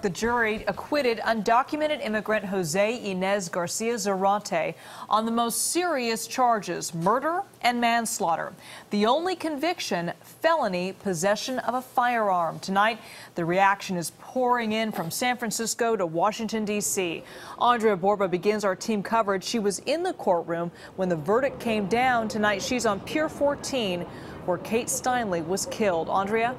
The jury acquitted undocumented immigrant Jose Ines Garcia Zarate on the most serious charges murder and manslaughter. The only conviction felony possession of a firearm. Tonight, the reaction is pouring in from San Francisco to Washington, D.C. Andria Borba begins our team coverage. She was in the courtroom when the verdict came down. Tonight, she's on Pier 14 where Kate Steinle was killed. Andria?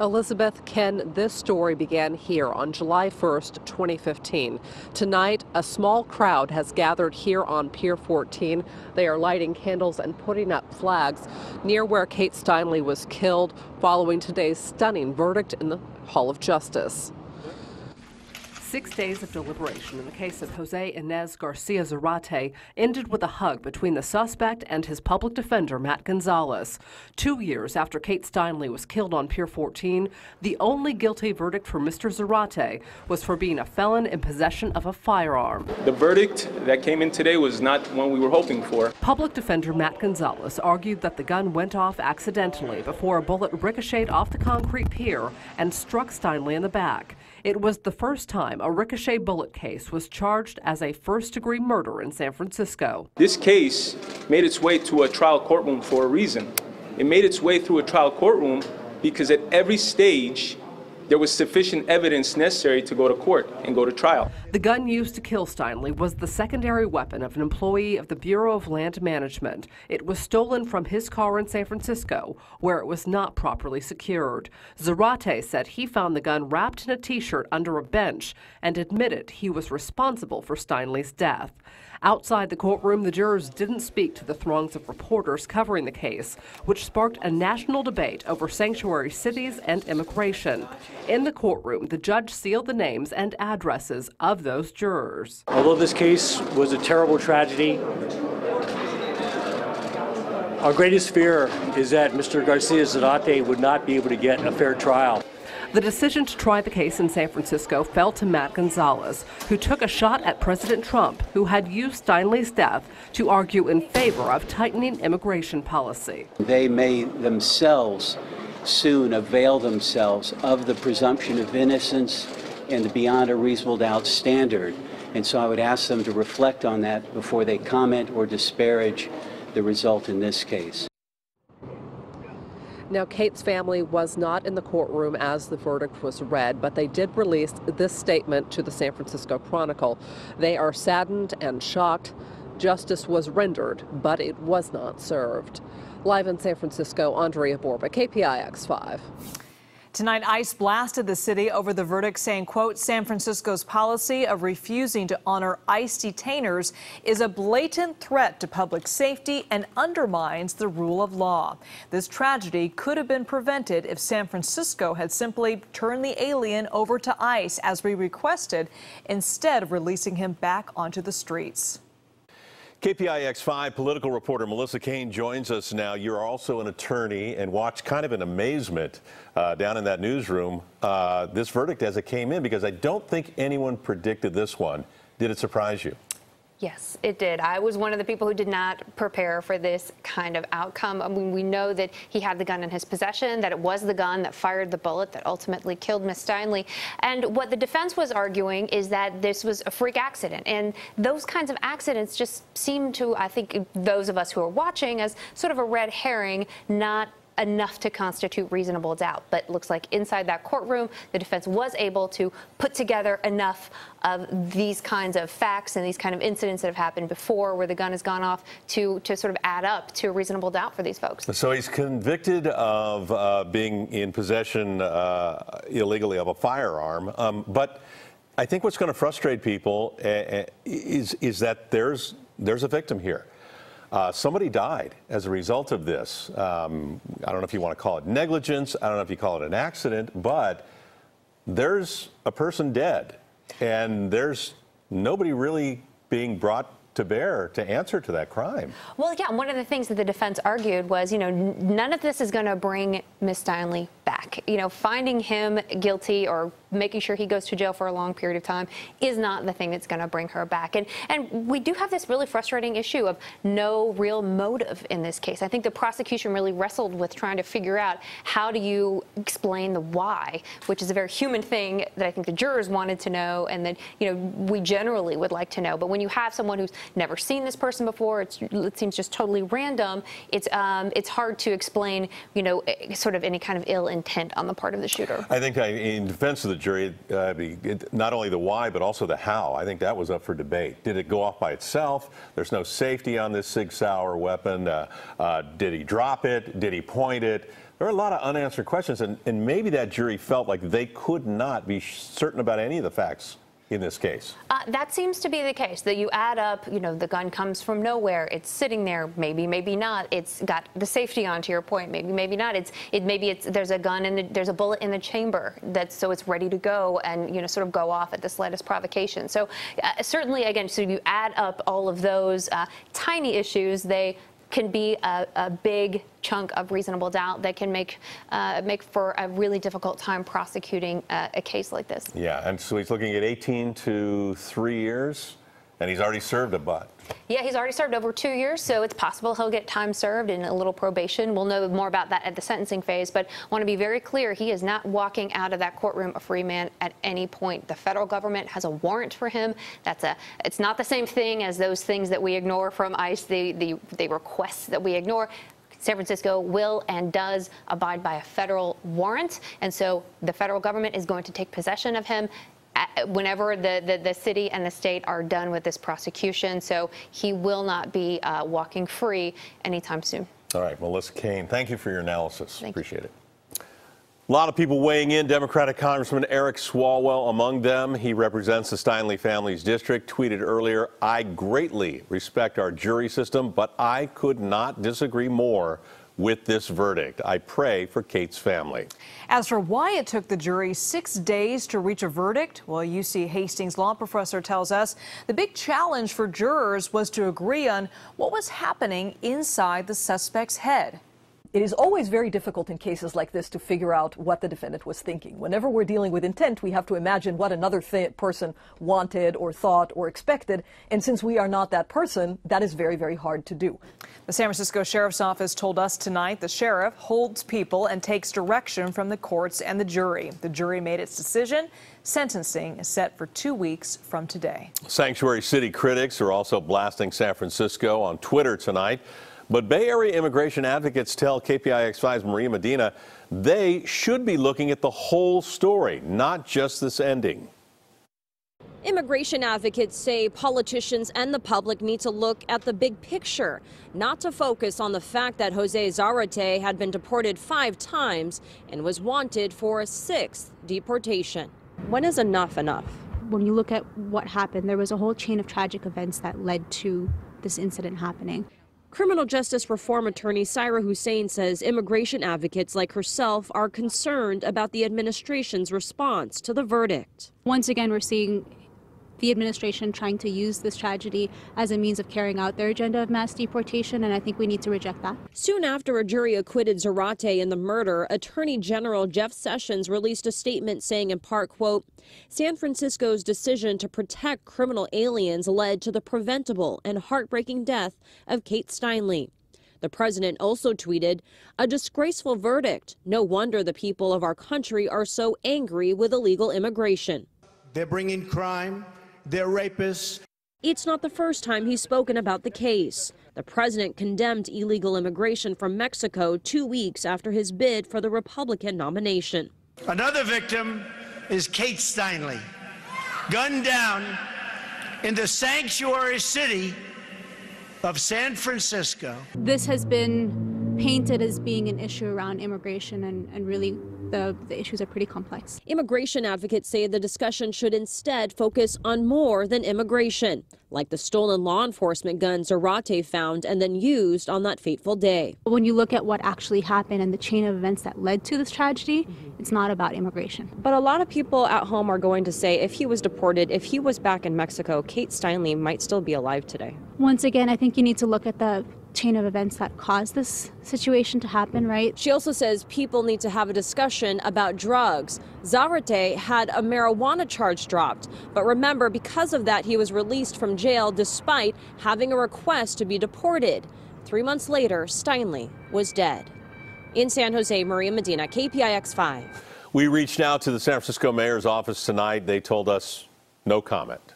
Elizabeth Ken, this story began here on July 1st, 2015. Tonight, a small crowd has gathered here on Pier 14. They are lighting candles and putting up flags near where Kate Steinle was killed following today's stunning verdict in the Hall of Justice. Six days of deliberation in the case of Jose Ines Garcia Zarate ended with a hug between the suspect and his public defender, Matt Gonzalez. Two years after Kate Steinle was killed on Pier 14, the only guilty verdict for Mr. Zarate was for being a felon in possession of a firearm. The verdict that came in today was not one we were hoping for. Public defender Matt Gonzalez argued that the gun went off accidentally before a bullet ricocheted off the concrete pier and struck Steinle in the back. It was the first time a ricochet bullet case was charged as a first degree murder in San Francisco. This case made its way to a trial courtroom for a reason. It made its way through a trial courtroom because at every stage, there was sufficient evidence necessary to go to court and go to trial. The gun used to kill Steinle was the secondary weapon of an employee of the Bureau of Land Management. It was stolen from his car in San Francisco, where it was not properly secured. Zarate said he found the gun wrapped in a t-shirt under a bench and admitted he was responsible for Steinle's death. Outside the courtroom, the jurors didn't speak to the throngs of reporters covering the case, which sparked a national debate over sanctuary cities and immigration. In the courtroom, the judge sealed the names and addresses of those jurors. Although this case was a terrible tragedy, our greatest fear is that Mr. Garcia Zarate would not be able to get a fair trial. The decision to try the case in San Francisco fell to Matt Gonzalez, who took a shot at President Trump, who had used Steinle's death to argue in favor of tightening immigration policy. They may themselves soon avail themselves of the presumption of innocence and the beyond a reasonable doubt standard. And so I would ask them to reflect on that before they comment or disparage the result in this case. Now, Kate's family was not in the courtroom as the verdict was read, but they did release this statement to the San Francisco Chronicle. They are saddened and shocked. Justice was rendered, but it was not served. Live in San Francisco, Andria Borba, KPIX 5. Tonight, ICE blasted the city over the verdict, saying, quote, San Francisco's policy of refusing to honor ICE detainers is a blatant threat to public safety and undermines the rule of law. This tragedy could have been prevented if San Francisco had simply turned the alien over to ICE as we requested, instead of releasing him back onto the streets. KPIX 5 political reporter Melissa Caen joins us now. You're also an attorney and watched kind of in amazement uh, down in that newsroom uh, this verdict as it came in because I don't think anyone predicted this one. Did it surprise you? Yes, it did. I was one of the people who did not prepare for this kind of outcome. I mean, we know that he had the gun in his possession, that it was the gun that fired the bullet that ultimately killed Miss Steinle. And what the defense was arguing is that this was a freak accident. And those kinds of accidents just seem to, I think, those of us who are watching as sort of a red herring, not enough to constitute reasonable doubt. But looks like inside that courtroom, the defense was able to put together enough of these kinds of facts and these kind of incidents that have happened before where the gun has gone off to, to sort of add up to a reasonable doubt for these folks. So he's convicted of uh, being in possession uh, illegally of a firearm. Um, but I think what's going to frustrate people uh, is, is that there's, there's a victim here. Uh, somebody died as a result of this. Um, I don't know if you want to call it negligence. I don't know if you call it an accident, but there's a person dead, and there's nobody really being brought to bear to answer to that crime. Well, yeah, one of the things that the defense argued was, you know, none of this is going to bring Miss Steinle back. You know, finding him guilty or making sure he goes to jail for a long period of time is not the thing that's going to bring her back. And and we do have this really frustrating issue of no real motive in this case. I think the prosecution really wrestled with trying to figure out how do you explain the why, which is a very human thing that I think the jurors wanted to know and that, you know, we generally would like to know. But when you have someone who's never seen this person before, it seems just totally random, it's, um, it's hard to explain, you know, sort of any kind of ill intent on the part of the shooter. I think I, in defense of the jury, uh, not only the why, but also the how. I think that was up for debate. Did it go off by itself? There's no safety on this Sig Sauer weapon. Uh, uh, did he drop it? Did he point it? There are a lot of unanswered questions, and, and maybe that jury felt like they could not be certain about any of the facts in this case? Uh, that seems to be the case. That you add up, you know, the gun comes from nowhere. It's sitting there. Maybe, maybe not. It's got the safety on. To your point, maybe, maybe not. It's it. Maybe it's there's a gun and the, there's a bullet in the chamber. That's so it's ready to go and you know sort of go off at the slightest provocation. So uh, certainly, again, so you add up all of those uh, tiny issues. They can be a, a big chunk of reasonable doubt that can make uh, make for a really difficult time prosecuting uh, a case like this. Yeah, and so he's looking at 18 to three years. And he's already served a butt. Yeah, he's already served over two years, so it's possible he'll get time served and a little probation. We'll know more about that at the sentencing phase, but I want to be very clear, he is not walking out of that courtroom a free man at any point. The federal government has a warrant for him. That's a, it's not the same thing as those things that we ignore from ICE, the, the, the requests that we ignore. San Francisco will and does abide by a federal warrant. And so the federal government is going to take possession of him whenever the, the, the, city and the state are done with this prosecution. So he will not be uh, walking free anytime soon. All right, Melissa Caen, thank you for your analysis. Thank Appreciate you. it. A lot of people weighing in. Democratic Congressman Eric Swalwell among them. He represents the Steinle family's district. Tweeted earlier, I greatly respect our jury system, but I could not disagree more with this verdict. I pray for Kate's family. As for why it took the jury six days to reach a verdict, well, UC Hastings law professor tells us the big challenge for jurors was to agree on what was happening inside the suspect's head. It is always very difficult in cases like this to figure out what the defendant was thinking. Whenever we're dealing with intent, we have to imagine what another person wanted or thought or expected. And since we are not that person, that is very, very hard to do. The San Francisco Sheriff's Office told us tonight the sheriff holds people and takes direction from the courts and the jury. The jury made its decision. Sentencing is set for two weeks from today. Sanctuary City critics are also blasting San Francisco on Twitter tonight. But Bay Area immigration advocates tell KPIX5's Maria Medina they should be looking at the whole story, not just this ending. Immigration advocates say politicians and the public need to look at the big picture, not to focus on the fact that Jose Zarate had been deported five times and was wanted for a sixth deportation. When is enough enough? When you look at what happened, there was a whole chain of tragic events that led to this incident happening. Criminal justice reform attorney Syra Hussein says immigration advocates like herself are concerned about the administration's response to the verdict. Once again, we're seeing the administration trying to use this tragedy as a means of carrying out their agenda of mass deportation, and I think we need to reject that. Soon after a jury acquitted Zarate in the murder, Attorney General Jeff Sessions released a statement saying in part, quote, San Francisco's decision to protect criminal aliens led to the preventable and heartbreaking death of Kate Steinle. The president also tweeted, a disgraceful verdict. No wonder the people of our country are so angry with illegal immigration. They're bringing crime they're rapists. It's not the first time he's spoken about the case. The president condemned illegal immigration from Mexico two weeks after his bid for the Republican nomination. Another victim is Kate Steinle, gunned down in the sanctuary city of San Francisco. This has been painted as being an issue around immigration, and, and really the, the issues are pretty complex. Immigration advocates say the discussion should instead focus on more than immigration, like the stolen law enforcement gun Zarate found and then used on that fateful day. When you look at what actually happened and the chain of events that led to this tragedy, mm-hmm. it's not about immigration. But a lot of people at home are going to say if he was deported, if he was back in Mexico, Kate Steinle might still be alive today. Once again, I think you need to look at the chain of events that caused this situation to happen, right? She also says people need to have a discussion about drugs. Zarate had a marijuana charge dropped, but remember, because of that, he was released from jail despite having a request to be deported. Three months later, Steinle was dead. In San Jose, Maria Medina, KPIX 5. We reached out to the San Francisco mayor's office tonight. They told us no comment.